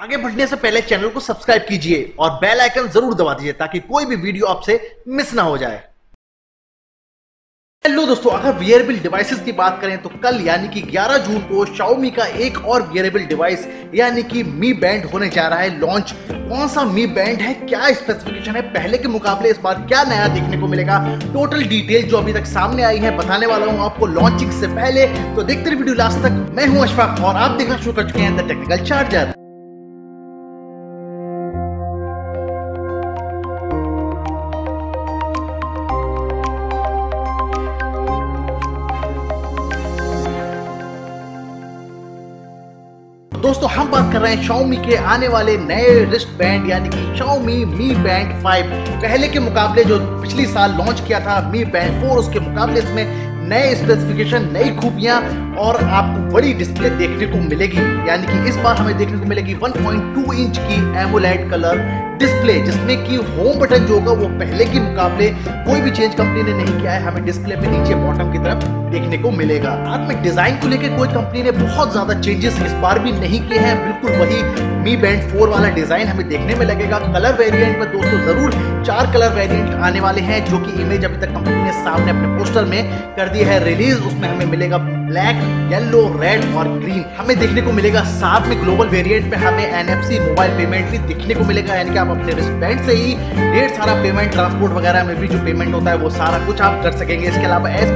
आगे बढ़ने से पहले चैनल को सब्सक्राइब कीजिए और बेल आइकन ज़रूर दबा दीजिए ताकि कोई भी वीडियो आपसे मिस ना हो जाए। हेलो दोस्तों, अगर वियरेबल डिवाइसेस की बात करें तो कल यानी कि 11 जून को Xiaomi का एक और वियरेबल डिवाइस यानी कि Mi Band होने जा रहा है लॉन्च कौन सा Mi Band है? क्या स्पेसिफिकेशन है? पहले के मुकाबले इस बार क्या नया देखने को मिलेगा? टोटल डिटेल जो अभी तक सामने आई है, बताने वाला हूँ आपको लॉन्चिंग से पहले। तो देखते रहे वीडियो लास्ट तक। मैं हूँ अशफाक और आप देखना शुरू कर चुके हैं द टेक्निकल चार्जर दोस्तों, हम बात कर रहे हैं Xiaomi के आने वाले नए रिस्ट बैंड यानी कि Xiaomi Mi Band 5 पहले के मुकाबले जो पिछली साल लॉन्च किया था Mi Band 4 उसके मुकाबले इसमें नए स्पेसिफिकेशन नई खूबियाँ और आपको बड़ी डिस्प्ले देखने को मिलेगी। यानी कि इस बार हमें देखने को मिलेगी 1.2 इंच की एमोलेड कलर डिस्प्ले जिसमें कि होम बटन जो होगा वो पहले के मुकाबले कोई भी चेंज कंपनी ने नहीं किया है, हमें डिस्प्ले पे नीचे बॉटम की तरफ़ देखने को मिलेगा। साथ में डिज़ाइन को लेकर कोई कंपनी ने बहुत ज़्यादा चेंजेस इस बार भी नहीं किए हैं। बिल्कुल वही मी बैंड फोर वाला डिज़ाइन हमें देखने में लगेगा। कलर वेरिएंट में दोस्तों ज़रूर चार कलर वेरिएंट आने वाले हैं, जो कि इमेज अभी तक कंपनी ने सामने अपने पोस्टर में कर दी है। रिलीज़ उसमें हमें मिलेगा ब्लैक येलो रेड और ग्रीन हमें देखने को मिलेगा, साथ में ग्लोबल वेरिएंट पे हमें एनएफसी मोबाइल पेमेंट भी देखने को मिलेगा। यानी कि आप अपने रिस्पेंड से ही ढेर सारा पेमेंट ट्रांसपोर्ट वगैरह में भी जो पेमेंट होता है, वो सारा कुछ आप कर सकेंगे। इसके अलावा एस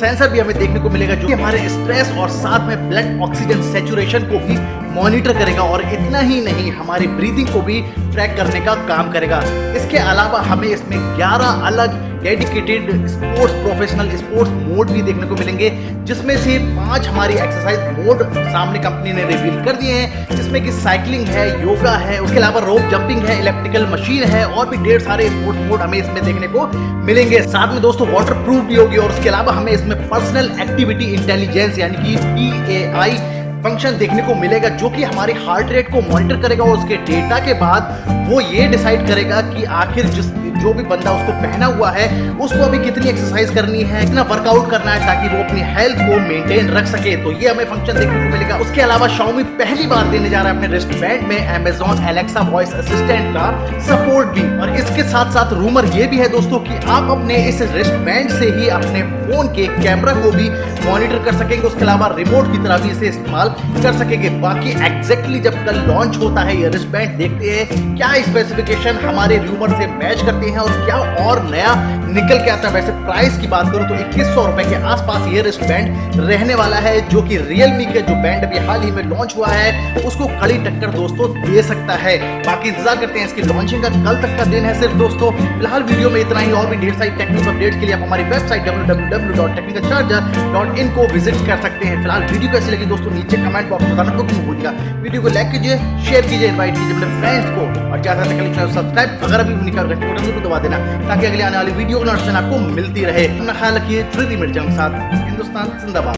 सेंसर भी हमें देखने को मिलेगा, जो हमारे स्ट्रेस और साथ में ब्लड ऑक्सीजन सेचुरेशन को भी मॉनिटर करेगा और इतना ही नहीं, हमारी ब्रीदिंग को भी ट्रैक करने का काम करेगा। इसके अलावा हमें इसमें 11 अलग dedicated sports professional sports mode भी देखने को मिलेंगे, जिसमें से पाँच हमारी एक्सरसाइज मोड सामने कंपनी ने रिवील कर दिए हैं, जिसमें कि साइकिलिंग है योगा है, उसके अलावा रोप जंपिंग है इलेक्ट्रिकल मशीन है, और भी ढेर सारे स्पोर्ट्स मोड हमें इसमें देखने को मिलेंगे। साथ में दोस्तों वाटर प्रूफ भी होगी, और उसके अलावा हमें इसमें पर्सनल एक्टिविटी इंटेलिजेंस यानी कि पीएआई फ़ंक्शन देखने को मिलेगा, जो कि हमारे हार्ट रेट को मॉनिटर करेगा और उसके डेटा के बाद वो ये डिसाइड करेगा कि आखिर जिस, जो भी बंदा उसको पहना हुआ है, उसको अभी कितनी एक्सरसाइज करनी है, कितना वर्कआउट करना है ताकि वो अपनी हेल्थ को मेंटेन रख सके। तो ये हमें फ़ंक्शन देखने को मिलेगा। उसके अलावा Xiaomi पहली बार देने जा रहा है अपने रिस्ट बैंड में Amazon एलेक्सा वॉइस असिस्टेंट का सपोर्ट भी। और इसके साथ साथ रूमर ये भी है दोस्तों कि आप अपने इस रिस्ट बैंड से ही अपने फ़ोन के कैमरा को भी मॉनिटर कर सकेंगे। उसके अलावा रिमोट की तरह भी इसे इस्तेमाल कर सकेंगे। बाकी एग्जैक्टली जब कल लॉन्च होता है ये रिस्ट बैंड देखते हैं क्या स्पेसिफिकेशन हमारे रूमर से मैच करते हैं और क्या और नया निकल के आता है। वैसे प्राइस की बात करूँ तो इक्कीस सौ रुपए के आसपास ये रिस्ट बैंड रहने वाला है, जो कि रियलमी के जो बैंड अभी हाल ही में लॉन्च हुआ है, उसको कड़ी टक्कर दोस्तों दे सकता है। बाकी इंतज़ार करते हैं इसकी लॉन्चिंग का। कल तक का दिन है सिर्फ़ दोस्तों। फ़िलहाल वीडियो में इतना ही। और भी ढेर सारी टेक्निकल अपडेट्स के लिए आप हमारी वेबसाइट www.technicalcharger.in को विज़िट कर सकते हैं। फ़िलहाल वीडियो कैसी लगी दोस्तों? नीचे कमेंट बॉक्स में बताना बिल्कुल भूलिएगा वीडियो को लाइक कीजिए शेयर कीजिए इनवाइट कीजिए अपने फ्रेंड्स को। और ज़्यादा से चैनल सब्सक्राइब अगर अभी नहीं कर रहे बटन को दबा देना, ताकि अगले आने वाली वीडियो का नोटिफिकेशन आपको मिलती रहे। अपना ख्याल रखिए श्रुति मिर्ज़ा के साथ, हिंदुस्तान, जिंदाबाद।